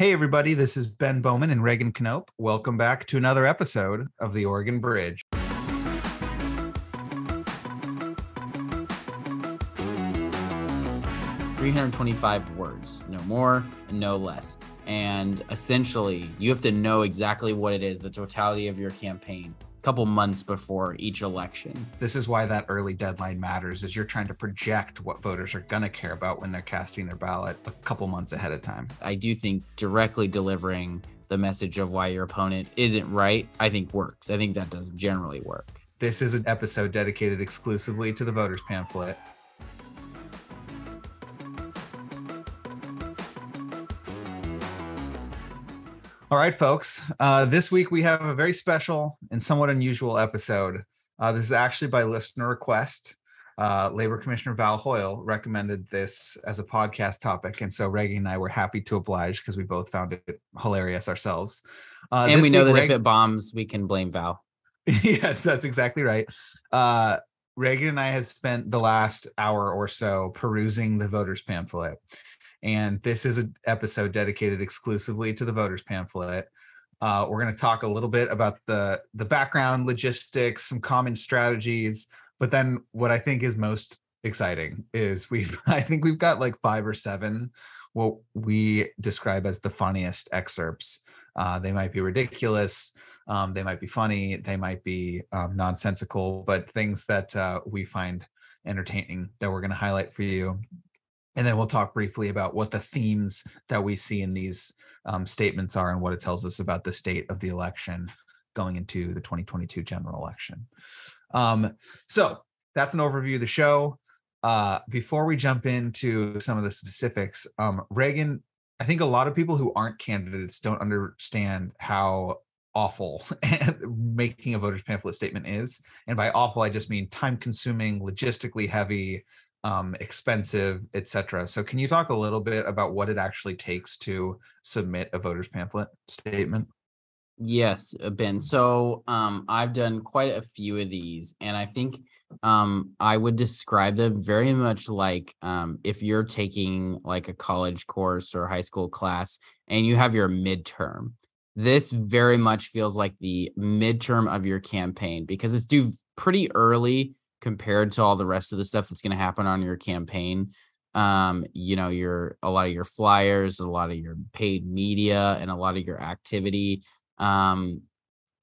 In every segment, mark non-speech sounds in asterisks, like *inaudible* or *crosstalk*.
Hey, everybody, this is Ben Bowman and Reagan Knopp. Welcome back to another episode of the Oregon Bridge. Three hundred twenty-five words, no more and no less. And essentially, you have to know exactly what it is, the totality of your campaign, couple months before each election. This is why that early deadline matters is you're trying to project what voters are going to care about when they're casting their ballot a couple months ahead of time. I do think directly delivering the message of why your opponent isn't right, I think works. I think that does generally work. This is an episode dedicated exclusively to the voters pamphlet. All right, folks. Uh, this week we have a very special and somewhat unusual episode. Uh, this is actually by listener request. Uh, Labor Commissioner Val Hoyle recommended this as a podcast topic, and so Reggie and I were happy to oblige because we both found it hilarious ourselves. Uh, and we know that Reg- if it bombs, we can blame Val. *laughs* yes, that's exactly right. Reagan and I have spent the last hour or so perusing the voters pamphlet and this is an episode dedicated exclusively to the voters pamphlet. Uh, we're going to talk a little bit about the the background, logistics, some common strategies, but then what I think is most exciting is we've *laughs* I think we've got like five or seven what we describe as the funniest excerpts. Uh, they might be ridiculous, um, they might be funny, they might be um, nonsensical, but things that uh, we find entertaining that we're going to highlight for you and then we'll talk briefly about what the themes that we see in these um, statements are and what it tells us about the state of the election going into the 2022 general election. Um, so that's an overview of the show. Uh, before we jump into some of the specifics, um, Reagan, I think a lot of people who aren't candidates don't understand how awful *laughs* making a voter's pamphlet statement is. And by awful, I just mean time consuming, logistically heavy, um, expensive, etc. So, can you talk a little bit about what it actually takes to submit a voter's pamphlet statement? Yes, uh, Ben. So, um, I've done quite a few of these, and I think um, I would describe them very much like um, if you're taking like a college course or high school class and you have your midterm. This very much feels like the midterm of your campaign because it's due pretty early compared to all the rest of the stuff that's going to happen on your campaign um you know your a lot of your flyers a lot of your paid media and a lot of your activity um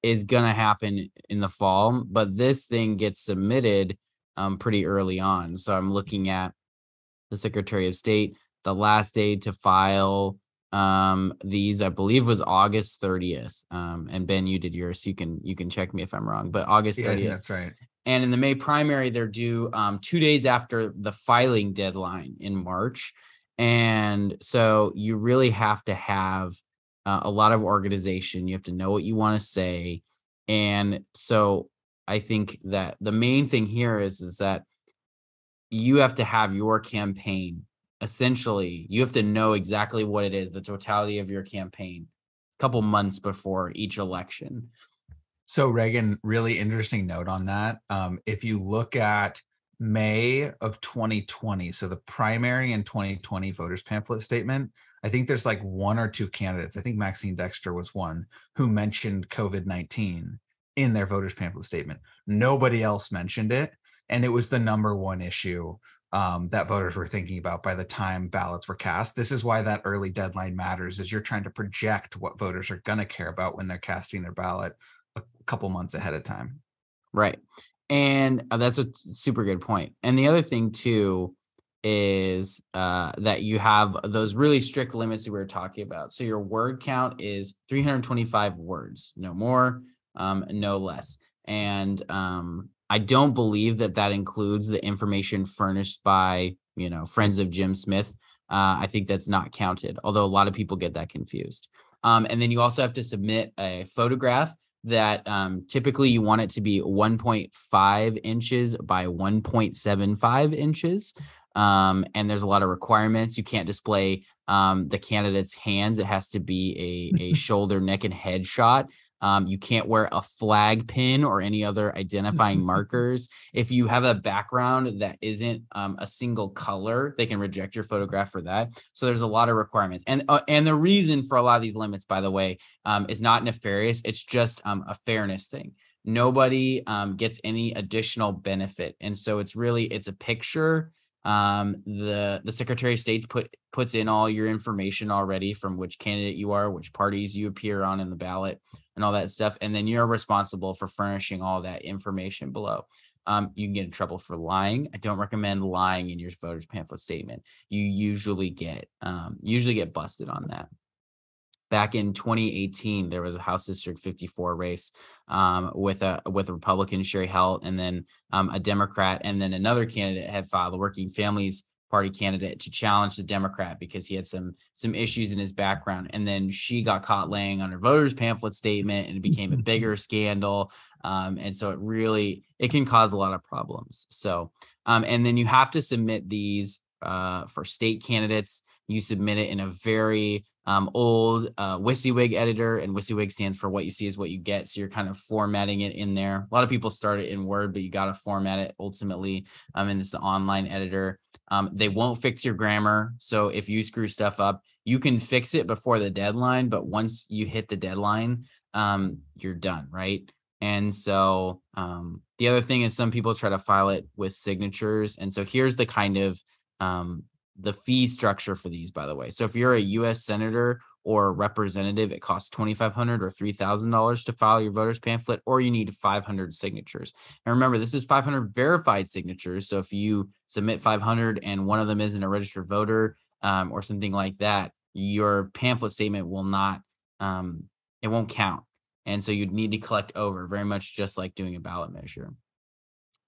is going to happen in the fall but this thing gets submitted um pretty early on. So i'm looking at the secretary of state the last day to file um these i believe was august 30th um and ben you did yours so you can you can check me if i'm wrong but august 30th yeah, that's right. And in the May primary, they're due um, two days after the filing deadline in March. And so you really have to have uh, a lot of organization. You have to know what you want to say. And so I think that the main thing here is, is that you have to have your campaign. Essentially, you have to know exactly what it is, the totality of your campaign, a couple months before each election. So Reagan, really interesting note on that. Um, if you look at May of 2020, so the primary in 2020 voters pamphlet statement, I think there's like one or two candidates. I think Maxine Dexter was one who mentioned COVID 19 in their voters pamphlet statement. Nobody else mentioned it, and it was the number one issue um, that voters were thinking about by the time ballots were cast. This is why that early deadline matters. Is you're trying to project what voters are going to care about when they're casting their ballot a couple months ahead of time. Right. And uh, that's a super good point. And the other thing too is uh, that you have those really strict limits that we were talking about. So your word count is 325 words, no more, um, no less. And um, I don't believe that that includes the information furnished by you know friends of Jim Smith. Uh, I think that's not counted, although a lot of people get that confused. Um, and then you also have to submit a photograph that um, typically you want it to be 1.5 inches by 1.75 inches. Um, and there's a lot of requirements. You can't display um, the candidate's hands. It has to be a, a *laughs* shoulder, neck, and head shot. Um, you can't wear a flag pin or any other identifying *laughs* markers. If you have a background that isn't um, a single color, they can reject your photograph for that. So there's a lot of requirements, and uh, and the reason for a lot of these limits, by the way, um, is not nefarious. It's just um, a fairness thing nobody um, gets any additional benefit and so it's really it's a picture um, the the secretary of state put puts in all your information already from which candidate you are which parties you appear on in the ballot and all that stuff and then you're responsible for furnishing all that information below. Um, you can get in trouble for lying. I don't recommend lying in your voters pamphlet statement. You usually get um, usually get busted on that. Back in 2018 there was a house district 54 race um, with a with a republican Cheri Helt and then um, a democrat and then another candidate had filed a working families party candidate to challenge the democrat because he had some some issues in his background and then she got caught laying on her voters pamphlet statement and it became a *laughs* bigger scandal um, and so it really it can cause a lot of problems so um, and then you have to submit these uh, for state candidates you submit it in a very um, old uh, WYSIWYG editor, and WYSIWYG stands for what you see is what you get. So you're kind of formatting it in there. A lot of people start it in Word, but you got to format it ultimately um, in this online editor. Um, they won't fix your grammar. So if you screw stuff up, you can fix it before the deadline, but once you hit the deadline, um, you're done, right? And so um, the other thing is some people try to file it with signatures. And so here's the kind of um, the fee structure for these, by the way. So if you're a U.S. senator or representative, it costs 2,500 or three thousand dollars to file your voters pamphlet, or you need five hundred signatures. And remember, this is five hundred verified signatures. So if you submit five hundred and one of them isn't a registered voter um, or something like that, your pamphlet statement will not um, it won't count. And so you'd need to collect over, very much just like doing a ballot measure.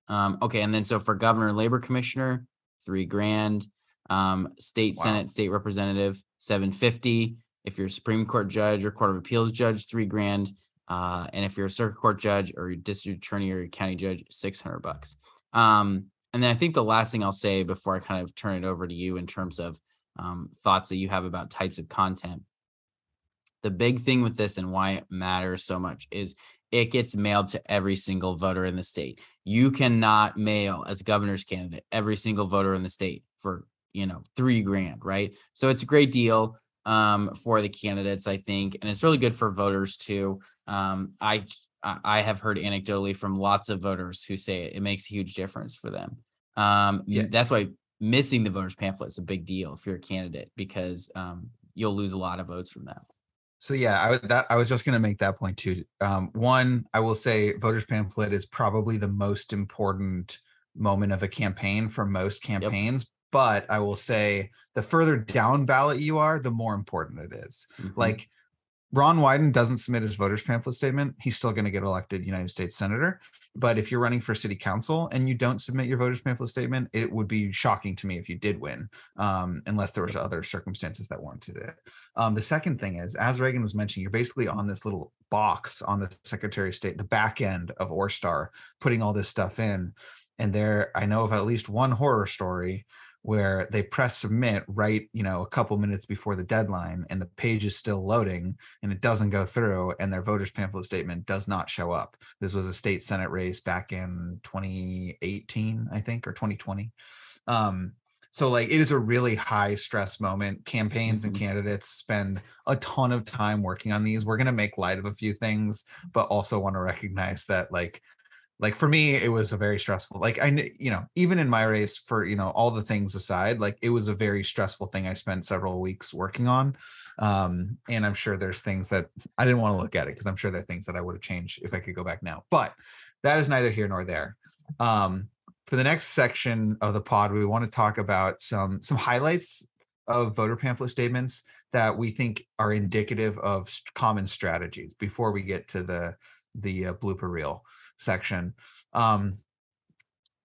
Um, okay, and then so for governor and labor commissioner, three grand um, state wow. senate, state representative, 750. If you're a Supreme Court judge or Court of Appeals judge, three grand. Uh, and if you're a circuit court judge or your district attorney or your county judge, 600 bucks. Um, and then I think the last thing I'll say before I kind of turn it over to you in terms of um, thoughts that you have about types of content. The big thing with this and why it matters so much is it gets mailed to every single voter in the state. You cannot mail as governor's candidate every single voter in the state for you know, three grand, right? So it's a great deal um, for the candidates, I think, and it's really good for voters too. Um, I I have heard anecdotally from lots of voters who say it, it makes a huge difference for them. Um, yeah. That's why missing the voters pamphlet is a big deal if you're a candidate because um, you'll lose a lot of votes from that. So yeah, I was that I was just going to make that point too. Um, one, I will say, voters pamphlet is probably the most important moment of a campaign for most campaigns but I will say the further down ballot you are, the more important it is. Mm-hmm. Like Ron Wyden doesn't submit his voters pamphlet statement, he's still going to get elected United States Senator. But if you're running for city council and you don't submit your voters pamphlet statement, it would be shocking to me if you did win, um, unless there was other circumstances that warranted it. Um, the second thing is, as Reagan was mentioning, you're basically on this little box on the Secretary of State, the back end of ORESTAR, putting all this stuff in. And there, I know of at least one horror story where they press submit right you know a couple minutes before the deadline and the page is still loading and it doesn't go through and their voters pamphlet statement does not show up. This was a state senate race back in 2018 i think or 2020 um so like it is a really high stress moment. Campaigns mm-hmm. and candidates spend a ton of time working on these. We're going to make light of a few things but also want to recognize that like like for me it was a very stressful like i you know even in my race for you know all the things aside like it was a very stressful thing i spent several weeks working on um and i'm sure there's things that i didn't want to look at it because i'm sure there are things that i would have changed if i could go back now but that is neither here nor there. Um for the next section of the pod we want to talk about some some highlights of voter pamphlet statements that we think are indicative of common strategies before we get to the the uh, blooper reel section. Um,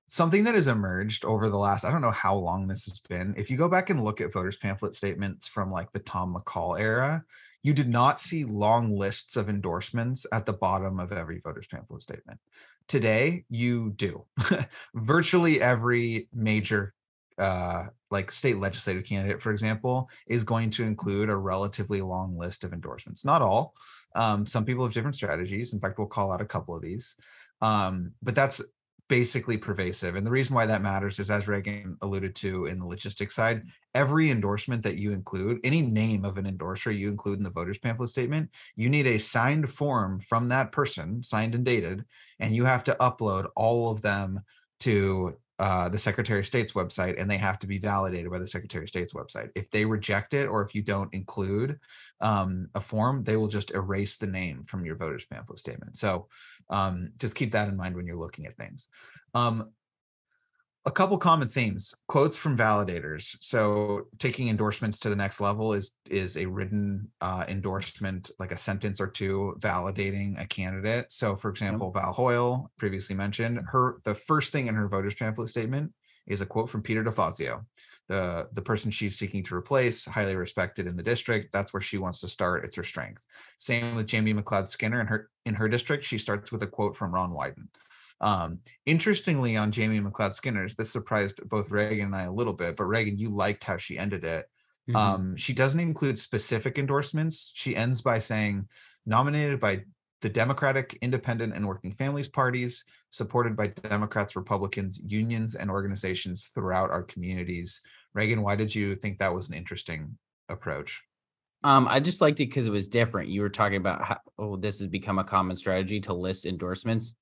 something that has emerged over the last, I don't know how long this has been. If you go back and look at voters pamphlet statements from like the Tom McCall era, you did not see long lists of endorsements at the bottom of every voters pamphlet statement. Today, you do. *laughs* Virtually every major uh, like state legislative candidate, for example, is going to include a relatively long list of endorsements. Not all. Um, some people have different strategies. In fact, we'll call out a couple of these. Um, but that's basically pervasive. And the reason why that matters is, as Reagan alluded to in the logistics side, every endorsement that you include, any name of an endorser you include in the voters pamphlet statement, you need a signed form from that person, signed and dated, and you have to upload all of them to uh, the Secretary of State's website and they have to be validated by the Secretary of State's website. If they reject it or if you don't include um, a form, they will just erase the name from your voters pamphlet statement. So um, just keep that in mind when you're looking at things. Um, a couple common themes quotes from validators. So taking endorsements to the next level is is a written uh, endorsement like a sentence or two validating a candidate. So for example val hoyle previously mentioned her the first thing in her voters pamphlet statement is a quote from peter defazio the the person she's seeking to replace highly respected in the district. That's where she wants to start. It's her strength. Same with jamie mcleod skinner in her in her district. She starts with a quote from ron wyden um, interestingly, on Jamie McLeod Skinner's, this surprised both Reagan and I a little bit, but Reagan, you liked how she ended it. Mm-hmm. Um, she doesn't include specific endorsements. She ends by saying, nominated by the Democratic, Independent, and Working Families parties, supported by Democrats, Republicans, unions, and organizations throughout our communities. Reagan, why did you think that was an interesting approach? Um, I just liked it because it was different. You were talking about how oh, this has become a common strategy to list endorsements.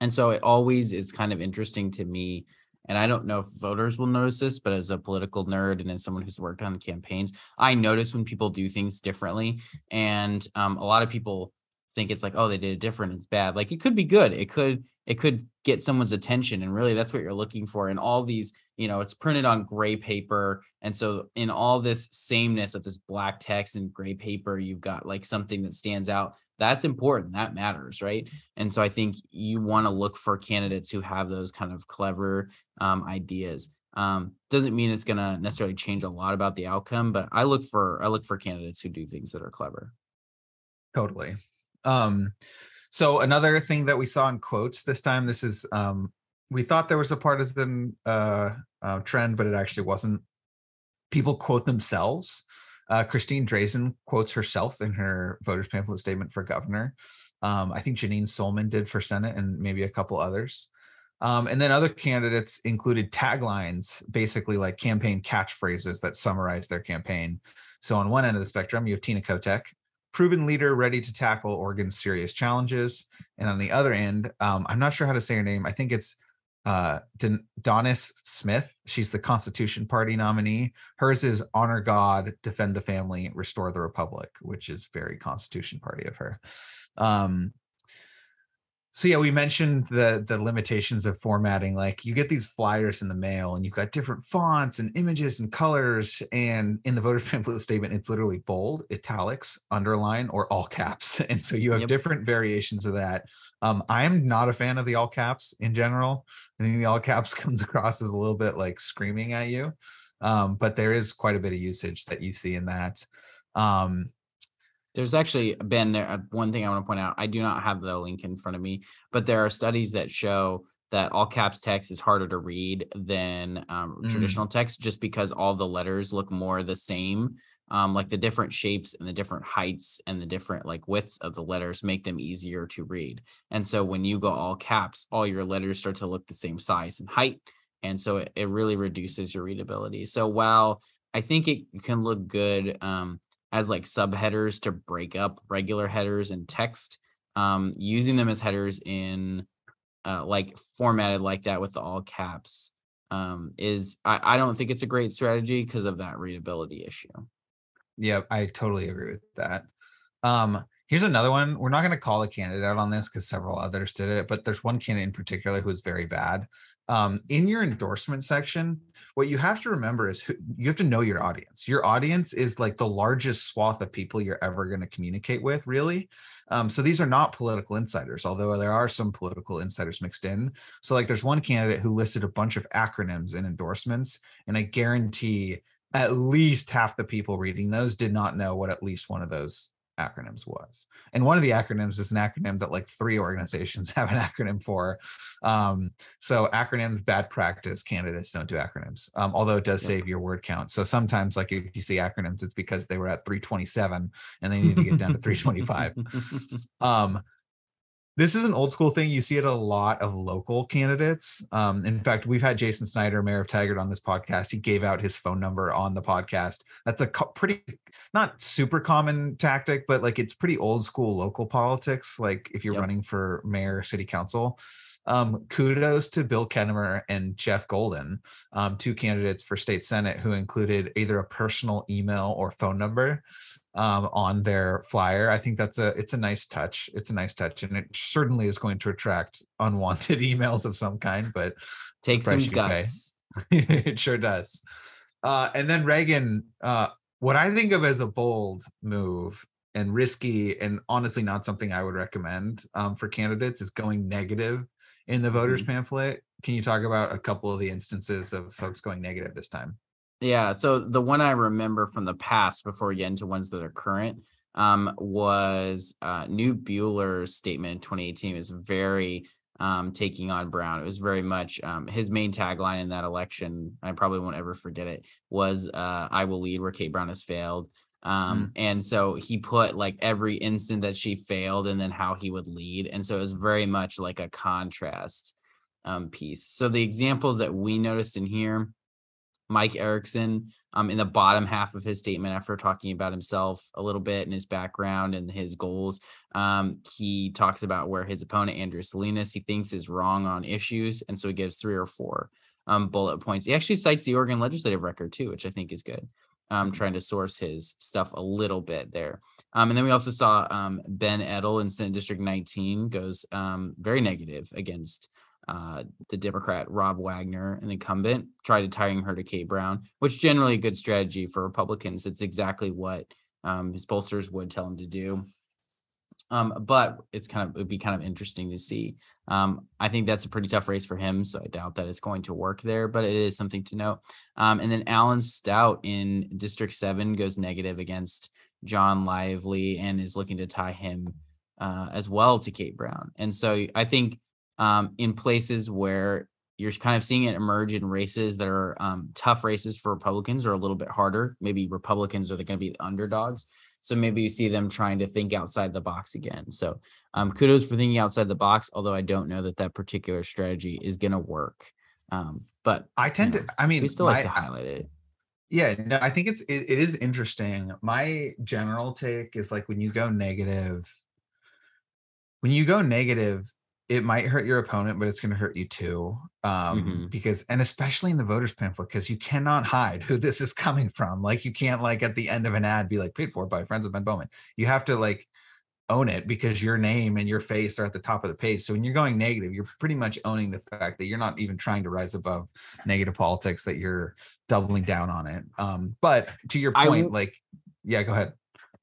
And so it always is kind of interesting to me. And I don't know if voters will notice this, but as a political nerd and as someone who's worked on campaigns, I notice when people do things differently. And um, a lot of people think it's like, oh, they did it different. It's bad. Like it could be good. It could it could get someone's attention, and really that's what you're looking for. And all these, you know, it's printed on gray paper, and so in all this sameness of this black text and gray paper, you've got like something that stands out that's important that matters right? And so i think you want to look for candidates who have those kind of clever um, ideas. Um, doesn't mean it's going to necessarily change a lot about the outcome but i look for i look for candidates who do things that are clever. Totally. Um, so another thing that we saw in quotes this time this is um, we thought there was a partisan uh, uh, trend but it actually wasn't people quote themselves uh, Christine Drazan quotes herself in her voters pamphlet statement for governor. Um, I think Janeen Sollman did for Senate and maybe a couple others. Um, and then other candidates included taglines, basically like campaign catchphrases that summarize their campaign. So on one end of the spectrum, you have Tina Kotek, proven leader ready to tackle Oregon's serious challenges. And on the other end, um, I'm not sure how to say her name. I think it's uh Donice Smith. She's the Constitution Party nominee. Hers is honor God, defend the family, restore the republic, which is very Constitution Party of her. Um so yeah, we mentioned the the limitations of formatting. Like you get these flyers in the mail and you've got different fonts and images and colors. And in the voter *laughs* pamphlet statement, it's literally bold, italics, underline, or all caps. *laughs* And so you have yep. different variations of that. Um, I'm not a fan of the all caps in general. I think the all caps *laughs* comes across as a little bit like screaming at you. Um, but there is quite a bit of usage that you see in that. Um, there's actually been there uh, one thing I want to point out. I do not have the link in front of me, but there are studies that show that all caps text is harder to read than um, mm. traditional text just because all the letters look more the same um, like the different shapes and the different heights and the different like widths of the letters make them easier to read. And so when you go all caps, all your letters start to look the same size and height. And so it, it really reduces your readability. So while I think it can look good um, as like subheaders to break up regular headers and text, um, using them as headers in uh, like formatted like that with all caps um, is I, I don't think it's a great strategy because of that readability issue. Yeah, I totally agree with that. Um, here's another one. We're not going to call a candidate out on this because several others did it, but there's one candidate in particular who is very bad. Um, in your endorsement section, what you have to remember is who, you have to know your audience. Your audience is like the largest swath of people you're ever going to communicate with, really. Um, so these are not political insiders, although there are some political insiders mixed in. So, like, there's one candidate who listed a bunch of acronyms in endorsements, and I guarantee at least half the people reading those did not know what at least one of those acronyms was. And one of the acronyms is an acronym that like three organizations *laughs* have an acronym for. Um, so acronyms, bad practice, candidates don't do acronyms, um, although it does save your word count. So sometimes, like if you see acronyms, it's because they were at 327 and they need to get down to 325. *laughs* Um, this is an old school thing. You see it a lot of local candidates. Um, in fact, we've had Jason Snider, mayor of Tigard, on this podcast. He gave out his phone number on the podcast. That's a co- pretty, not super common tactic, but like it's pretty old school local politics. Like if you're Yep. running for mayor, city council. Um, kudos to Bill Kennemer and Jeff Golden, um, two candidates for state senate who included either a personal email or phone number um, on their flyer. I think that's a it's a nice touch. It's a nice touch, and it certainly is going to attract unwanted *laughs* emails of some kind. But Take some guts. *laughs* it sure does. Uh, and then Reagan, uh, what I think of as a bold move and risky, and honestly not something I would recommend um, for candidates, is going negative in the voters pamphlet. Can you talk about a couple of the instances of folks going negative this time? Yeah. So the one I remember from the past before we get into ones that are current um, was uh, Knute Buehler's statement in 2018 is very um, taking on Brown. It was very much um, his main tagline in that election. I probably won't ever forget it. Was uh, "I will lead where Kate Brown has failed." Um, and so he put like every instant that she failed and then how he would lead. And so it was very much like a contrast um, piece. So the examples that we noticed in here Mike Erickson um, in the bottom half of his statement after talking about himself a little bit and his background and his goals. Um, he talks about where his opponent, Andrea Salinas, he thinks is wrong on issues. And so he gives three or four um, bullet points. He actually cites the Oregon legislative record too, which I think is good. Um, trying to source his stuff a little bit there. Um, and then we also saw um, Ben Edtl in Senate District 19 goes um, very negative against uh, the Democrat Rob Wagner, an incumbent, tried tying her to Kate Brown, which generally a good strategy for Republicans. It's exactly what um, his pollsters would tell him to do. Um, but it's kind of it'd be kind of interesting to see. Um, I think that's a pretty tough race for him, so I doubt that it's going to work there. But it is something to note. Um, and then Alan Stout in District Seven goes negative against John Lively and is looking to tie him uh, as well to Kate Brown. And so I think um, in places where you're kind of seeing it emerge in races that are um, tough races for Republicans or a little bit harder. Maybe Republicans are going to be the underdogs. So maybe you see them trying to think outside the box again. So um, kudos for thinking outside the box, although I don't know that that particular strategy is going to work. Um, but I tend you to. I mean, we still like to highlight it. Yeah, no, I think it's it, it is interesting. My general take is like when you go negative, when you go negative, it might hurt your opponent, but it's going to hurt you too. Um, Mhm. because and especially in the voters pamphlet, because you cannot hide who this is coming from. Like you can't like at the end of an ad be like paid for by friends of Ben Bowman. You have to like own it because your name and your face are at the top of the page. So when you're going negative, you're pretty much owning the fact that you're not even trying to rise above negative politics, that you're doubling down on it. Um, but to your point, will- like, yeah, go ahead.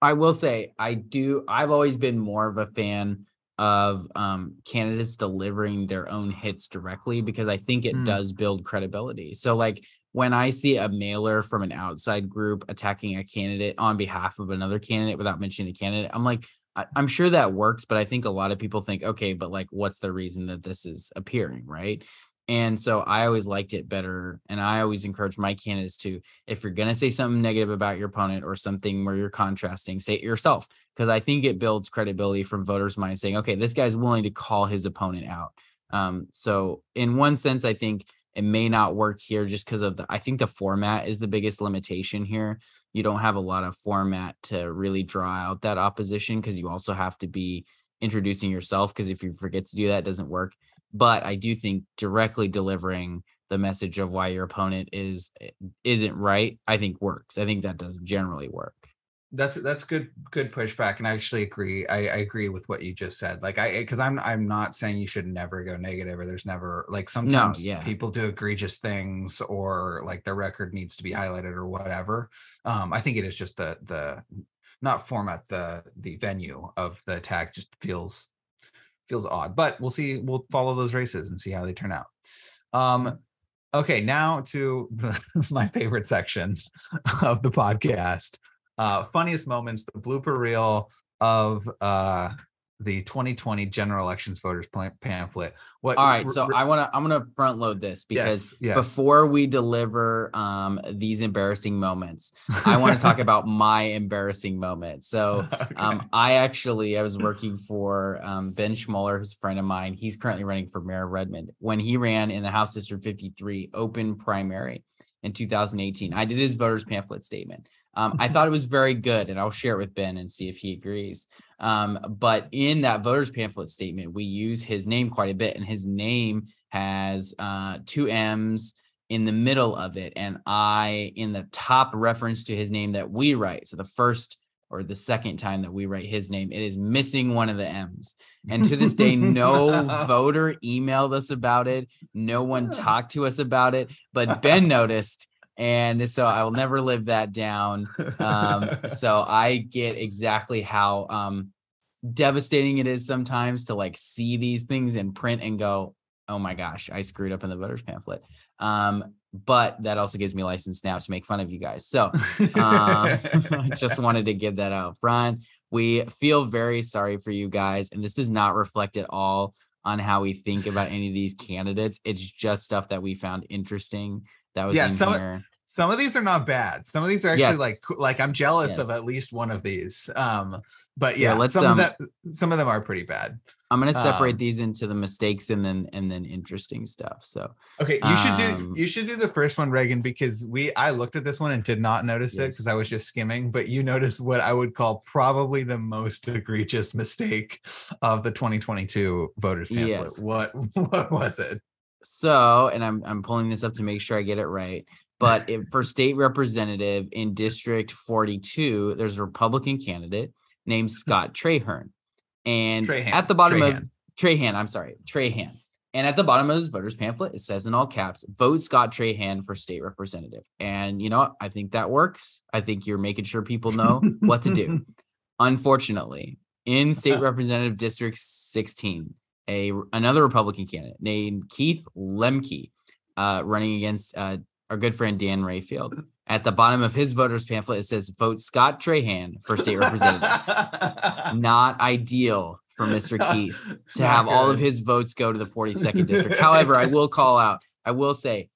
I will say I do. I've always been more of a fan of um, candidates delivering their own hits directly because I think it Hmm. does build credibility. So, like when I see a mailer from an outside group attacking a candidate on behalf of another candidate without mentioning the candidate, I'm like, I, I'm sure that works, but I think a lot of people think, okay, but like, what's the reason that this is appearing, right? And so I always liked it better. And I always encourage my candidates to, if you're going to say something negative about your opponent or something where you're contrasting, say it yourself. Because I think it builds credibility from voters' minds saying, okay, this guy's willing to call his opponent out. Um, so, in one sense, I think it may not work here just because of the, I think the format is the biggest limitation here. You don't have a lot of format to really draw out that opposition because you also have to be introducing yourself. Because if you forget to do that, doesn't work but I do think directly delivering the message of why your opponent is eh, isn't right, I think works. I think that does generally work. That's that's good good pushback, and I actually agree. I, I agree with what you just said. Like I because I'm I'm not saying you should never go negative or there's never like sometimes yeah. people do egregious things or like their record needs to be highlighted or whatever. Um, I think it is just the the not format the the venue of the attack just feels feels odd. But we'll see. We'll follow those races and see how they turn out. Um, okay, now to *laughs* my favorite section of the podcast uh funniest moments the blooper reel of uh the 2020 general elections voters pamphlet. What All right, so I want to I'm going to front load this because yes, yes. before we deliver um these embarrassing moments, I want to *laughs* talk about my embarrassing moment. So *laughs* Okay. um I actually I was working for um Ben Schmuller, who's a friend of mine. He's currently running for mayor of Redmond. When he ran in the House District 53 open primary in 2018, I did his voters pamphlet statement. Um, I thought it was very good, and I'll share it with Ben and see if he agrees. Um, but in that voters pamphlet statement, we use his name quite a bit, and his name has uh, two M's in the middle of it, and I in the top reference to his name that we write. So the first or the second time that we write his name, it is missing one of the M's. And to this day, no *laughs* voter emailed us about it. No one talked to us about it, but Ben noticed. And so I will never live that down. Um, *laughs* so I get exactly how um, devastating it is sometimes to like see these things in print and go, oh my gosh, I screwed up in the voters pamphlet. Um, but that also gives me license now to make fun of you guys. So uh, *laughs* I just wanted to *laughs* give that out front. We feel very sorry for you guys, and this does not reflect at all on how we think about any of these candidates. It's just stuff that we found interesting that was Yeah, some- some of these are not bad. Some of these are actually Yes. like like I'm jealous of at least one of these. Um, but Yeah, yeah, let's, some um, of that some of them are pretty bad. I'm gonna separate um, these into the mistakes and then and then interesting stuff. So Okay, you should Um, do you should do the first one, Reagan, because we I looked at this one and did not notice it because I was just skimming, but you noticed what I would call probably the most egregious mistake of the 2022 voters pamphlet. Yes. What *laughs* what was it? So and I'm I'm pulling this up to make sure I get it right. But *laughs* if, for state representative in District 42, there's a Republican candidate named hmm. Scott Trahern. And Trahan, at the bottom of Trahan. Trahan, I'm sorry, Trahan. And at the bottom of his voters pamphlet, it says in all caps, vote Scott Trahan for state representative. And you know? I think that works. I think you're making sure people know what to do. *laughs* Unfortunately, in state *laughs* representative district 16, a another Republican candidate named Keith Lemke, uh, running against uh, our good friend Dan Rayfield. At the bottom of his voters pamphlet, it says vote Scott Trahan for state representative. *laughs* Not ideal for Mr. Keith to have all of his votes go to the 42nd district. However, I will call out, I will say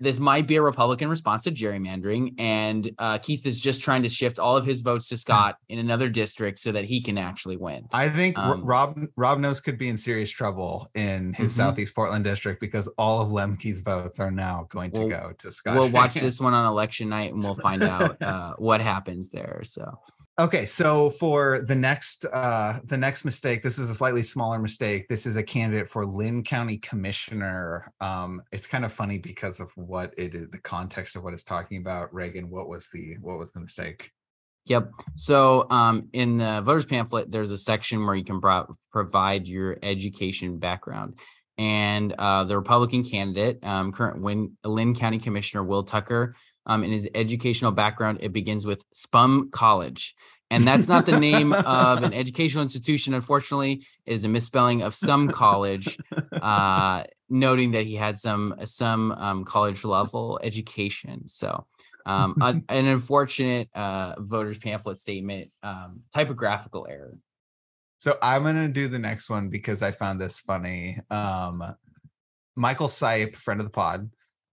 this might be a Republican response to gerrymandering, and uh, Keith is just trying to shift all of his votes to Scott in another district so that he can actually win. I think Um, Rob Rob Nosse could be in serious trouble in his Mhm. Southeast Portland district because all of Lemke's votes are now going to We'll- go to Scott. we'll watch this one on election night and we'll find out *laughs* uh, what happens there. So, Okay, so for the next uh the next mistake, this is a slightly smaller mistake. This is a candidate for Linn County Commissioner. Um, it's kind of funny because of what it is, the context of what it's talking about. Reagan, what was the what was the mistake? Yep. So um, in the voters pamphlet, there's a section where you can pro- provide your education background. And uh, the Republican candidate, um, current Win- Linn County Commissioner Will Tucker, um, in his educational background, it begins with Spum College. And that's not the name of an *laughs* educational institution. Unfortunately, it is a misspelling of some college, uh, noting that he had some some um, college level education. So um, an, *laughs* an unfortunate uh, voters pamphlet statement, um, typographical error. So I'm gonna do the next one because I found this funny. Um, Michael Sipe, friend of the pod,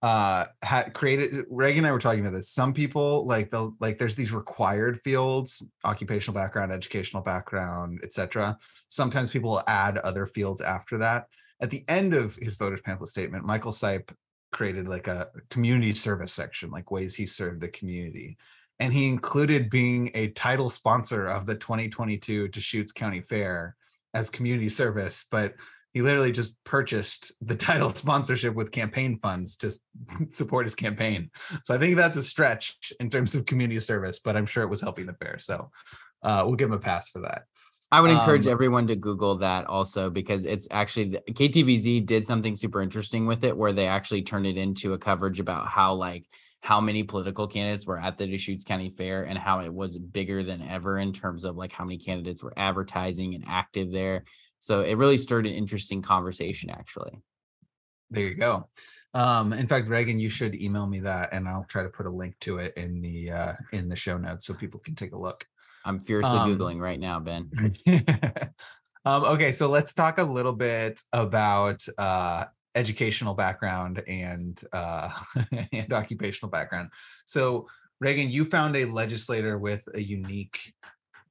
uh, had created. Reagan and I were talking about this. Some people like they'll like there's these required fields: occupational background, educational background, etc. Sometimes people will add other fields after that. At the end of his voters pamphlet statement, Michael Sipe created like a community service section, like ways he served the community and he included being a title sponsor of the 2022 Deschutes County Fair as community service, but he literally just purchased the *laughs* title sponsorship with campaign funds to *laughs* support his campaign. So I think that's a stretch in terms of community service, but I'm sure it was helping the fair. So uh, we'll give him a pass for that. I would encourage Um, everyone to Google that also because it's actually the- KTVZ did something super interesting with it where they actually turned it into a coverage about how like how many political candidates were at the Deschutes County Fair and how it was bigger than ever in terms of like how many candidates were advertising and active there. So it really stirred an interesting conversation actually. There you go. Um, in fact, Reagan, you should email me that, and I'll try to put a link to it in the uh, in the show notes so people can take a look. I'm furiously Um, googling right now, Ben. *laughs* um, okay, so let's talk a little bit about uh, educational background and uh, *laughs* and occupational background. So, Reagan, you found a legislator with a unique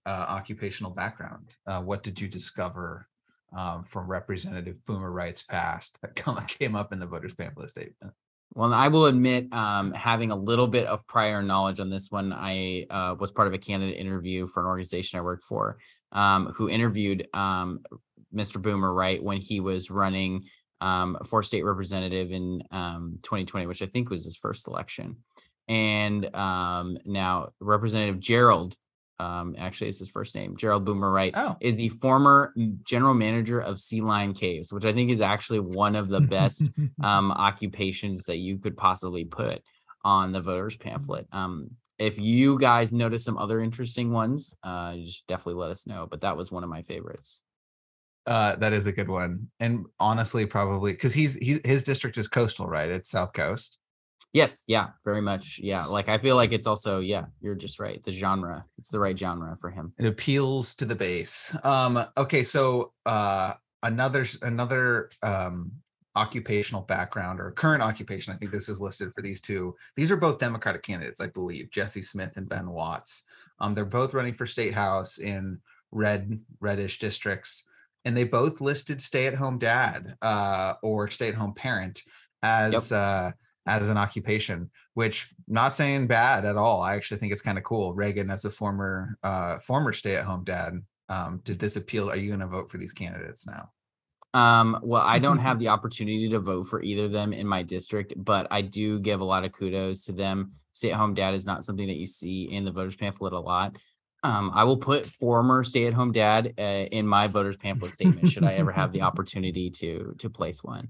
uh, occupational background. Uh, what did you discover um, from Representative Boomer Wright's past that *laughs* come- came up in the voters pamphlet statement? Well, I will admit, um, having a little bit of prior knowledge on this one, I uh, was part of a candidate interview for an organization I worked for, um, who interviewed um, Mr. Boomer Wright when he was running um, for state representative in um, 2020, which I think was his first election. And um, now Representative Gerald, um, actually is his first name, Gerald Boomer Wright, Oh, is the former general manager of Sea Lion Caves, which I think is actually one of the best *laughs* um, occupations that you could possibly put on the voters pamphlet. Um, if you guys notice some other interesting ones, uh, just definitely let us know. But that was one of my favorites. Uh, that is a good one, and honestly, probably because he's he his district is coastal, right? It's South Coast. Yes, yeah, very much. Yeah, like I feel like it's also yeah, you're just right. The genre, it's the right genre for him. It appeals to the base. Um, okay, so uh, another another um, occupational background or current occupation. I think this is listed for these two. These are both Democratic candidates, I believe, Jesse Smith and Ben Watts. Um, they're both running for state house in red reddish districts, and they both listed stay-at-home dad uh, or stay-at-home parent as uh, as an occupation. Which not saying bad at all. I actually think it's kind of cool. Reagan, as a former uh, former stay-at-home dad, um, did this appeal? Are you going to vote for these candidates now? Um, well, I don't have *laughs* the opportunity to vote for either of them in my district, but I do give a lot of kudos to them. Stay-at-home dad is not something that you see in the voters pamphlet a lot. Um, I will put former stay-at-home dad uh, in my voters pamphlet statement should I ever have the *laughs* opportunity to to place one.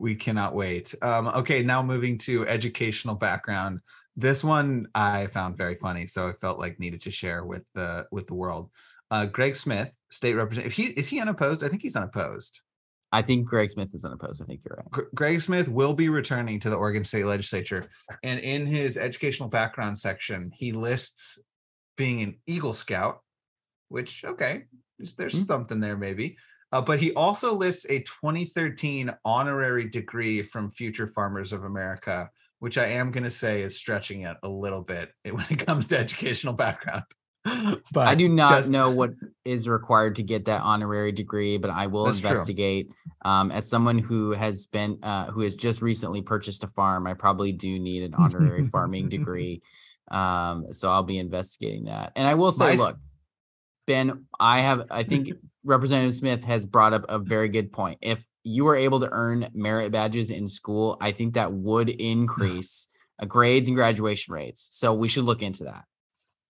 We cannot wait. Um, okay, now moving to educational background. This one I found very funny, so I felt like needed to share with the with the world. Uh, Greg Smith, state representative. He is he unopposed? I think he's unopposed. I think Greg Smith is unopposed. I think you're right. Gr- Greg Smith will be returning to the Oregon State Legislature, and in his educational background section, he lists being an Eagle Scout, which okay, there's, there's Hmm. something there maybe. Uh, but he also lists a 2013 honorary degree from Future Farmers of America, which I am going to say is stretching it a little bit *laughs* when it comes to educational background. *laughs* but I do not just- know what is required to get that honorary degree, but I will investigate. Um, as someone who has been, uh, who has just recently purchased a farm, I probably do need an honorary farming *laughs* degree. Um, so I'll be investigating that. And I will say, look, Ben, I have, I think Representative Smith has brought up a very good point. If you were able to earn merit badges in school, I think that would increase uh, grades and graduation rates. So we should look into that.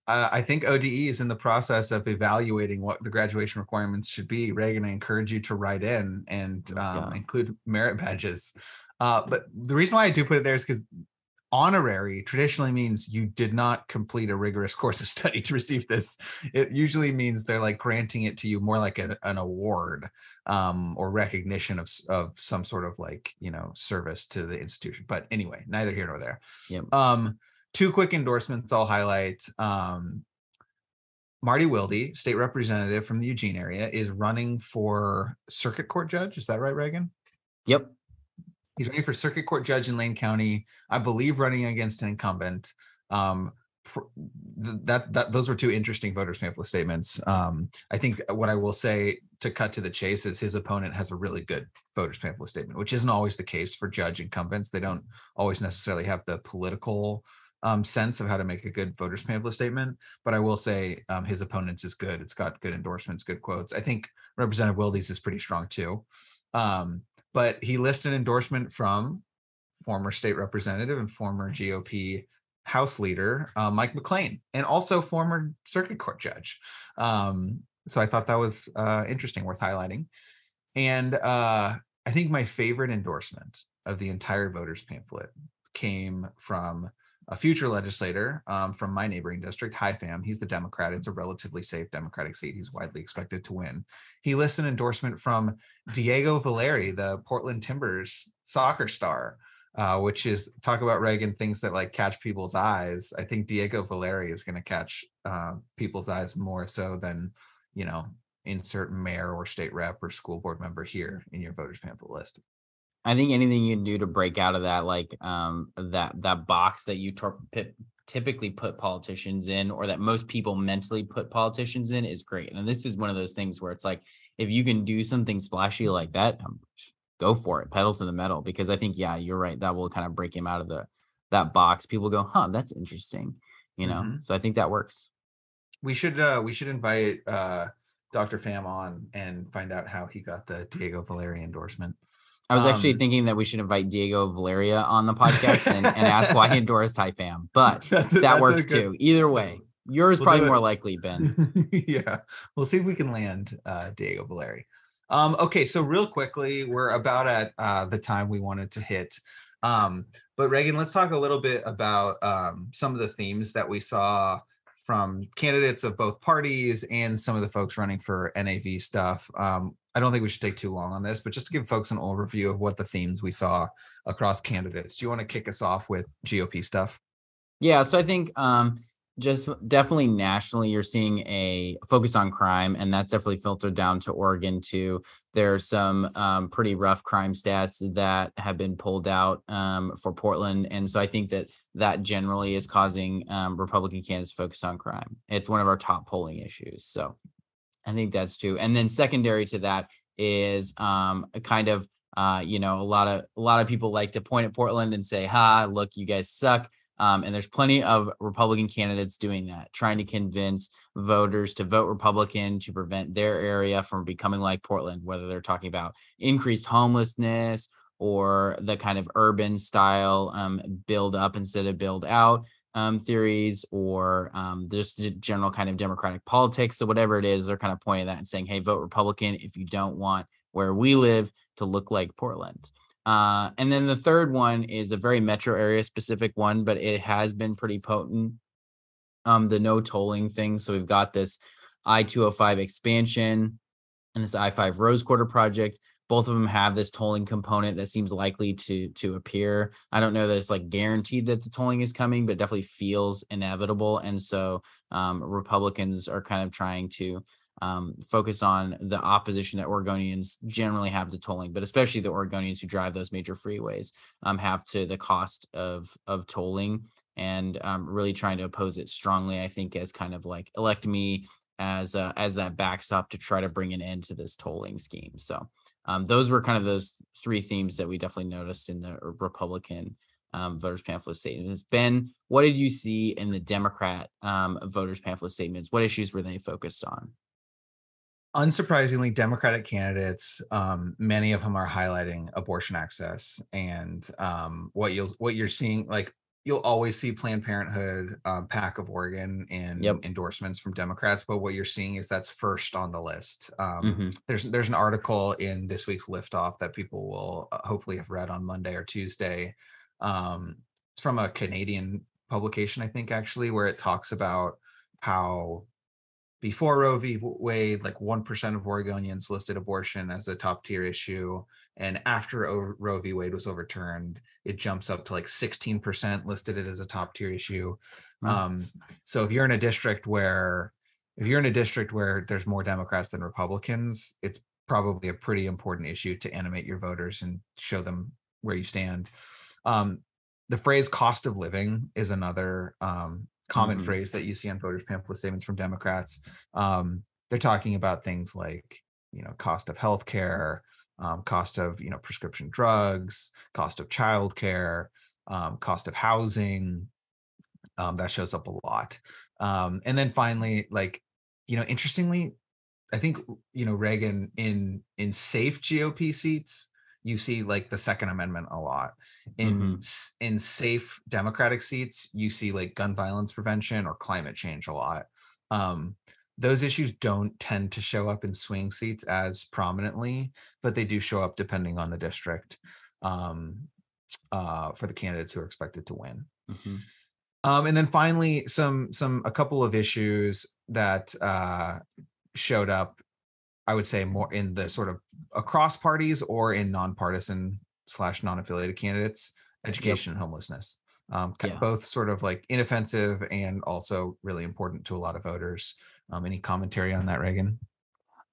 uh, I think ODE is in the process of evaluating what the graduation requirements should be. Reagan, I encourage you to write in and um, include merit badges. Uh, but the reason why I do put it there is because honorary traditionally means you did not complete a rigorous *laughs* course of study to receive this. It usually means they're like granting it to you more like a, an award um, or recognition of, of some sort of like, you know, service to the institution. But anyway, neither here nor there. Yep. Um, two quick endorsements I'll highlight. Um, Marty Wilde, state representative from the Eugene area, is running for circuit court judge. Is that right, Reagan? Yep. He's running for circuit court judge in Lane County. I believe running against an incumbent. Um, that that those were two interesting voters pamphlet statements. Um, I think what I will say to cut to the chase is his opponent has a really good voters pamphlet statement, which isn't always the case for judge incumbents. They don't always necessarily have the political um, sense of how to make a good voters pamphlet statement. But I will say um, his opponent's is good. It's got good endorsements, good quotes. I think Representative Wildes is pretty strong too. Um, but he lists an endorsement from former state representative and former GOP House leader uh, Mike McLane, and also former circuit court judge. Um, so I thought that was uh, interesting, worth highlighting. And uh, I think my favorite endorsement of the entire voters pamphlet came from a future legislator um, from my neighboring district, Hai Pham. He's the Democrat. It's a relatively safe Democratic seat. He's widely expected to win. He lists an endorsement from Diego Valeri, the Portland Timbers soccer star. uh, which is talk about Reagan things that like catch people's eyes. I think Diego Valeri is going to catch uh, people's eyes more so than you know insert mayor or state rep or school board member here in your voters pamphlet list. I think anything you can do to break out of that, like um, that that box that you tor- typically put politicians in, or that most people mentally put politicians in, is great. And this is one of those things where it's like, if you can do something splashy like that, um, go for it, pedal to the metal. Because I think, yeah, you're right. That will kind of break him out of the that box. People go, huh, that's interesting, you know. Mm-hmm. So I think that works. We should uh we should invite uh Dr. Pham on and find out how he got the Diego Valeri endorsement. I was actually um, thinking that we should invite Diego Valeri on the podcast and, and ask why he *laughs* endorsed Pham, but *laughs* that's that that's works good, too. Either way, yours we'll probably more likely, Ben. *laughs* yeah, we'll see if we can land uh, Diego Valeri. Um, okay, so real quickly, we're about at uh, the time we wanted to hit. Um, but Reagan, let's talk a little bit about um, some of the themes that we saw from candidates of both parties and some of the folks running for NAV stuff. Um, I don't think we should take too long on this, but just to give folks an overview of what the themes we saw across candidates. Do you want to kick us off with GOP stuff? Yeah, so I think um, just definitely nationally, you're seeing a focus on crime, and that's definitely filtered down to Oregon too. There are some um, pretty rough crime stats that have been pulled out um, for Portland, and so I think that that generally is causing um, Republican candidates to focus on crime. It's one of our top polling issues. So I think that's true. And then secondary to that is um, a kind of uh, you know, a lot of a lot of people like to point at Portland and say, "Ha, look, you guys suck." Um, and there's plenty of Republican candidates doing that, trying to convince voters to vote Republican to prevent their area from becoming like Portland, whether they're talking about increased homelessness or the kind of urban style um, build up instead of build out um, theories or um, just general kind of democratic politics. So whatever it is, they're kind of pointing that and saying, "Hey, vote Republican if you don't want where we live to look like Portland." Uh, and then the third one is a very metro area specific one, but it has been pretty potent. Um, the no tolling thing. So we've got this I 205 expansion and this I 5 Rose Quarter project both of them have this tolling component that seems likely to to appear. I don't know that it's like guaranteed that the tolling is coming, but definitely feels inevitable. And so um, Republicans are kind of trying to um, focus on the opposition that Oregonians generally have to tolling, but especially the Oregonians who drive those major freeways um, have to the cost of of tolling and um, really trying to oppose it strongly. I think as kind of like elect me as uh, as that backstop to try to bring an end to this tolling scheme. So um, those were kind of those three themes that we definitely noticed in the Republican um, voters pamphlet statements. Ben, what did you see in the Democrat um, voters pamphlet statements? What issues were they focused on? Unsurprisingly, Democratic candidates, um, many of them are highlighting abortion access and um, what you'll what you're seeing, like you'll always see Planned Parenthood, um, PAC of Oregon, and yep. endorsements from Democrats. But what you're seeing is that's first on the list. Um, mm-hmm. There's there's an article in this week's Liftoff that people will uh, hopefully have read on Monday or Tuesday. Um, it's from a Canadian publication, I think, actually, where it talks about how before Roe v. Wade, like 1% of Oregonians listed abortion as a top tier issue. And after Roe v. Wade was overturned, it jumps up to like 16% listed it as a top tier issue. Um, so if you're in a district where, if you're in a district where there's more Democrats than Republicans, it's probably a pretty important issue to animate your voters and show them where you stand. Um, the phrase cost of living is another um, common mm-hmm. phrase that you see on voters pamphlet statements from Democrats. Um, they're talking about things like you know cost of healthcare, um, cost of you know prescription drugs, cost of childcare, um, cost of housing. Um, that shows up a lot. Um, and then finally, like you know, interestingly, I think you know Reagan in in safe GOP seats you see like the second amendment a lot in mm-hmm. in safe democratic seats you see like gun violence prevention or climate change a lot um, those issues don't tend to show up in swing seats as prominently but they do show up depending on the district um, uh, for the candidates who are expected to win mm-hmm. um, and then finally some some a couple of issues that uh, showed up I would say more in the sort of across parties or in nonpartisan slash non-affiliated candidates. education and homelessness. Um, Yeah. both sort of like inoffensive and also really important to a lot of voters. Um, any commentary on that, Reagan?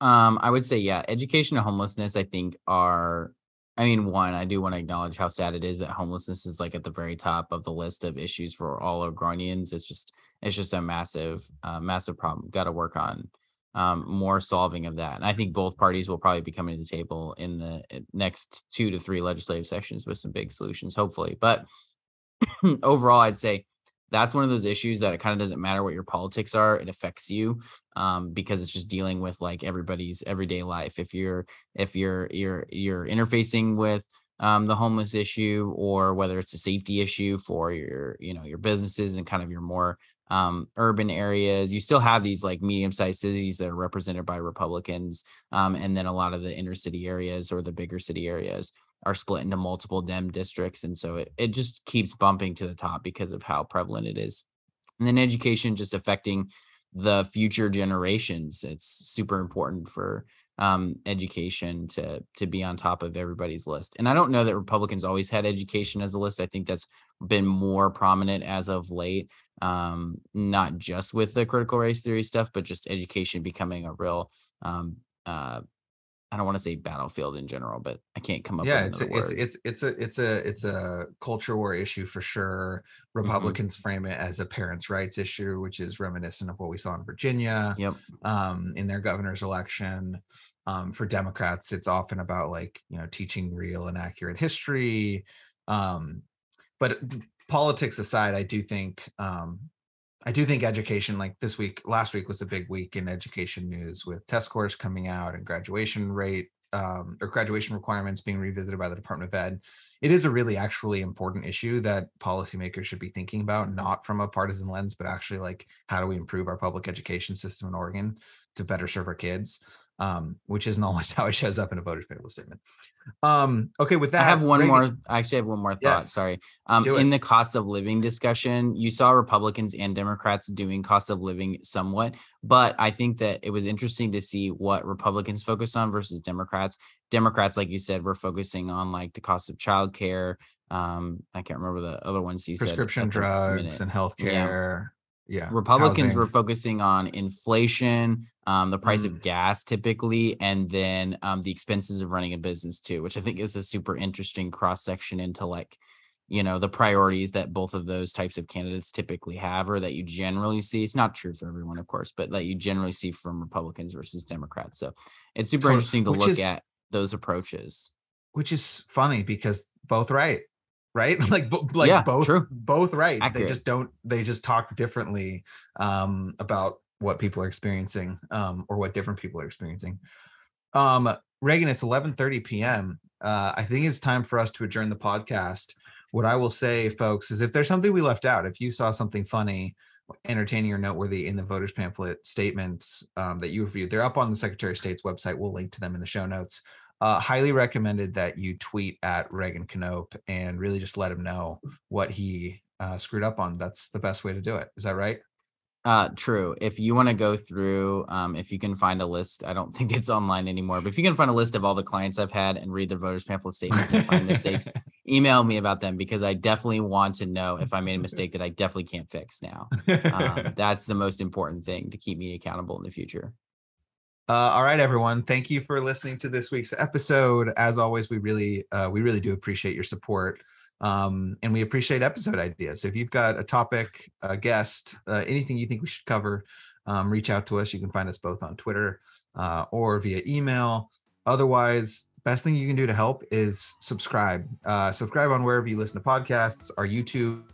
Um, I would say, yeah, education and homelessness, I think are, I mean, one, I do want to acknowledge how sad it is that homelessness is like at the very top of the list of issues for all Oregonians. It's just, it's just a massive, uh, massive problem. Got to work on um, more solving of that. And I think both parties will probably be coming to the table in the uh, next two to three legislative sessions with some big solutions, hopefully. But *clears throat* overall, I'd say that's one of those issues that it kind of doesn't matter what your politics are, it affects you um, because it's just dealing with like everybody's everyday life. If you're if you're you're you're interfacing with um, the homeless issue or whether it's a safety issue for your you know your businesses and kind of your more um, urban areas you still have these like medium-sized cities that are represented by republicans um, and then a lot of the inner city areas or the bigger city areas are split into multiple dem districts and so it, it just keeps bumping to the top because of how prevalent it is and then education just affecting the future generations it's super important for um, education to to be on top of everybody's list. And I don't know that Republicans always had education as a list. I think that's been more prominent as of late, um, not just with the critical race theory stuff, but just education becoming a real. Um, uh, I don't want to say battlefield in general, but I can't come up. yeah with it's a, another it's word. it's it's a it's a it's a culture war issue for sure Mm-hmm. republicans frame it as a parents rights issue which is reminiscent of what we saw in virginia Yep. um in their governor's election um for democrats it's often about like you know teaching real and accurate history um but politics aside i do think um I do think education, like this week, last week was a big week in education news with test scores coming out and graduation rate um, or graduation requirements being revisited by the Department of Ed. It is a really actually important issue that policymakers should be thinking about, not from a partisan lens, but actually like how do we improve our public education system in Oregon to better serve our kids, um, which isn't *laughs* always how it shows up in a voter's pamphlet statement. Um, okay, with that, I have one Reagan- more. I actually have one more thought. Yes. Sorry. Um, in the cost of living discussion, you saw Republicans and Democrats doing cost of living somewhat, but I think that it was interesting to see what Republicans focus on versus Democrats. Democrats, like you said, were focusing on like the cost of childcare. Um, I can't remember the other ones you prescription said. minute. drugs and healthcare. Yeah. Republicans were focusing on inflation, um, the price Mm. of gas typically, and then um, the expenses of running a business too, which I think is a super interesting cross section into like, you know, the priorities that both of those types of candidates typically have, or that you generally see. It's not true for everyone, of course, but that you generally see from Republicans versus Democrats. So it's super interesting to which look is- at those approaches. which is funny because both right right? *laughs* Like bo- like Yeah, both true. both right. Accurate. they just don't they just talk differently um about what people are experiencing um or what different people are experiencing. Um reagan it's 11 30 p.m uh i think it's time for us to adjourn the podcast. What i will say folks is if there's something we left out if you saw something funny entertaining or noteworthy in the voters pamphlet statements um, that you reviewed they're up on the secretary of state's website. We'll link to them in the show notes uh, highly recommended that you tweet at Reagan Knopp and really just let him know what he uh, screwed up on. That's the best way to do it. Is that right? Uh, true. If you want to go through, um, if you can find a list, I don't *laughs* think it's online anymore, but if you can find a list of all the clients I've had and read their voters pamphlet statements and find mistakes, *laughs* email me about them because I definitely want to know if I made a *laughs* mistake that I definitely can't fix now. Um, that's the most important thing to keep me accountable in the future. Uh, all right, everyone. Thank you for listening to this week's episode. As always, we really, uh, we really do appreciate your support, um, and we appreciate episode ideas. So if you've got a topic, a guest, uh, anything you think we should cover, um, reach out to us. You can find us both on Twitter uh, or via email. Otherwise, best thing you can do to help is subscribe. Uh, subscribe on wherever you listen to podcasts. Our YouTube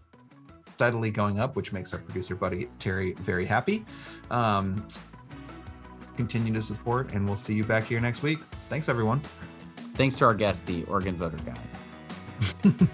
steadily going up, which makes our producer buddy Terry very happy. Um, continue to support, and we'll see you back here next week. Thanks, everyone. Thanks to our guest, the Oregon Voter Guide. *laughs*